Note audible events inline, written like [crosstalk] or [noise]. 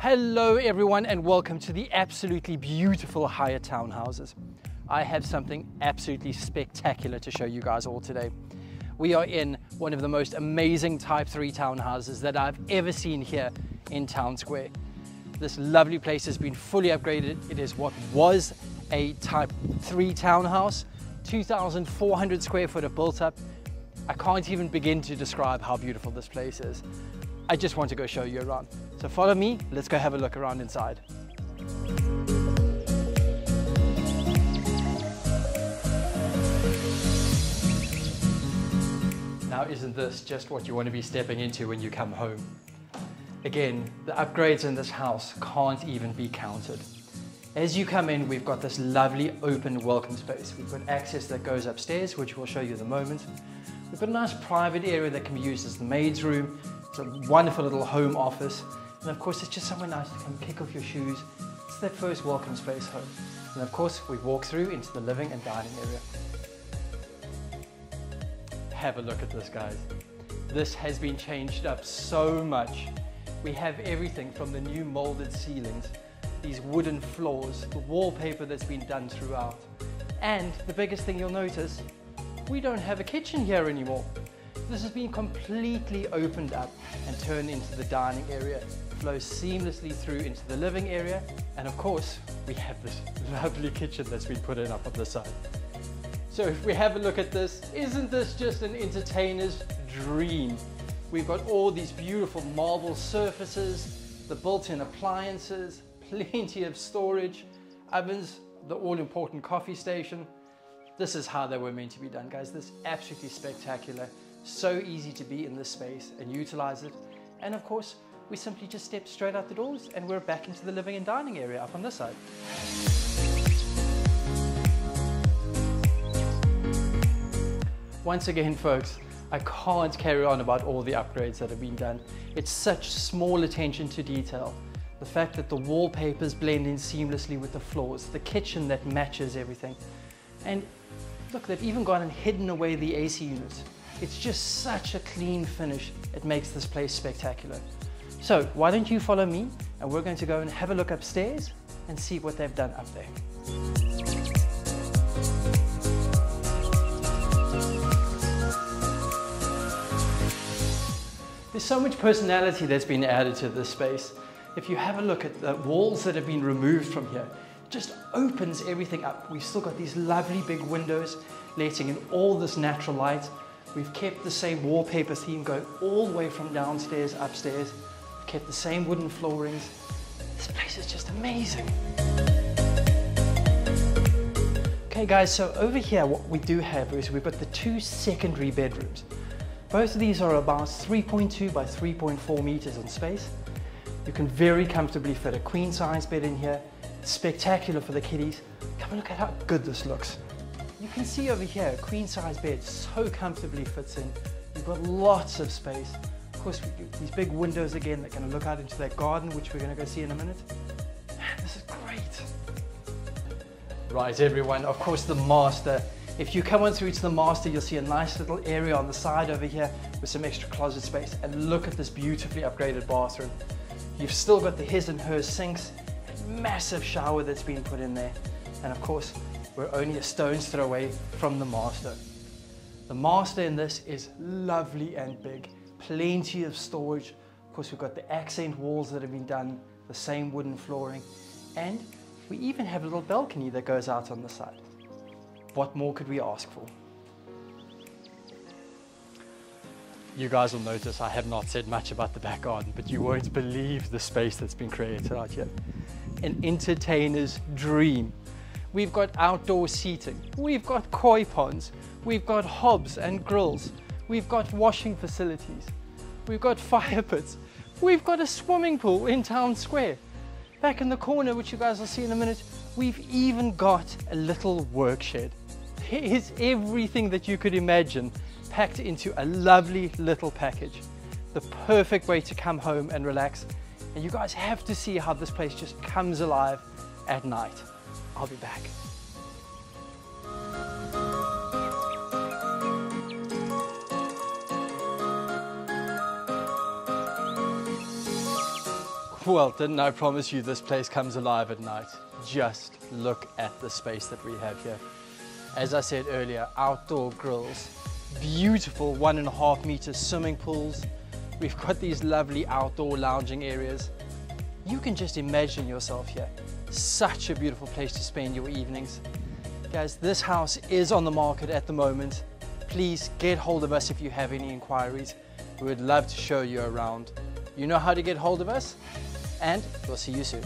Hello everyone and welcome to the absolutely beautiful Hayat Townhouses. I have something absolutely spectacular to show you guys all today. We are in one of the most amazing Type 3 townhouses that I've ever seen here in Town Square. This lovely place has been fully upgraded. It is what was a Type 3 townhouse, 2,400 square foot of built up. I can't even begin to describe how beautiful this place is. I just want to go show you around. So follow me, let's go have a look around inside. Now isn't this just what you want to be stepping into when you come home? Again, the upgrades in this house can't even be counted. As you come in, we've got this lovely open welcome space. We've got access that goes upstairs, which we'll show you in a moment. We've got a nice private area that can be used as the maid's room. It's a wonderful little home office. And of course, it's just somewhere nice to come kick off your shoes. It's that first welcome space home. And of course, we walk through into the living and dining area. Have a look at this, guys. This has been changed up so much. We have everything from the new molded ceilings, these wooden floors, the wallpaper that's been done throughout. And the biggest thing you'll notice, we don't have a kitchen here anymore. This has been completely opened up and turned into the dining area flows seamlessly through into the living area. And of course, we have this [laughs] lovely kitchen that's been put in up on the side. So if we have a look at this, isn't this just an entertainer's dream? We've got all these beautiful marble surfaces, the built-in appliances, [laughs] plenty of storage, ovens, the all-important coffee station. This is how they were meant to be done, guys. This is absolutely spectacular. So easy to be in this space and utilize it. And of course, we simply just step straight out the doors and we're back into the living and dining area up on this side. Once again, folks, I can't carry on about all the upgrades that have been done. It's such small attention to detail. The fact that the wallpapers blend in seamlessly with the floors, the kitchen that matches everything. And look, they've even gone and hidden away the AC units. It's just such a clean finish. It makes this place spectacular. So why don't you follow me and we're going to go and have a look upstairs and see what they've done up there. There's so much personality that's been added to this space. If you have a look at the walls that have been removed from here, it just opens everything up. We've still got these lovely big windows letting in all this natural light. We've kept the same wallpaper theme going all the way from downstairs upstairs We've kept the same wooden floorings. This place is just amazing. Okay guys, so over here what we do have is we've got the two secondary bedrooms. Both of these are about 3.2 by 3.4 meters in space. You can very comfortably fit a queen size bed in here. It's spectacular for the kiddies. Come and look at how good this looks. You can see over here, a queen size bed so comfortably fits in. You've got lots of space. Of course, these big windows again that can look out into that garden, which we're going to go see in a minute. Man, [sighs] this is great. Right, everyone, of course, the master. If you come on through to the master, you'll see a nice little area on the side over here with some extra closet space. And look at this beautifully upgraded bathroom. You've still got the his and her sinks, massive shower that's been put in there. And of course, we're only a stone's throw away from the master. The master in this is lovely and big plenty of storage. Of course, we've got the accent walls that have been done, the same wooden flooring, and we even have a little balcony that goes out on the side. What more could we ask for? You guys will notice I have not said much about the back garden, but you won't believe the space that's been created out here. An entertainer's dream. We've got outdoor seating, we've got koi ponds, we've got hobs and grills, We've got washing facilities. We've got [laughs] fire pits. We've got a swimming pool in town square. Back in the corner, which you guys will see in a minute, we've even got a little work shed. There is everything that you could imagine packed into a lovely little package. The perfect way to come home and relax. And you guys have to see how this place just comes alive at night. I'll be back. Well, didn't I promise you this place comes alive at night? Just look at the space that we have here. As I said earlier, outdoor grills, beautiful one and a half meter swimming pools. We've got these lovely outdoor lounging areas. You can just imagine yourself here. Such a beautiful place to spend your evenings. Guys, this house is on the market at the moment. Please get hold of us if you have any inquiries. We would love to show you around. You know how to get hold of us, and we'll see you soon.